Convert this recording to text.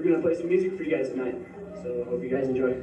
we're gonna play some music for you guys tonight. So hope you guys enjoy.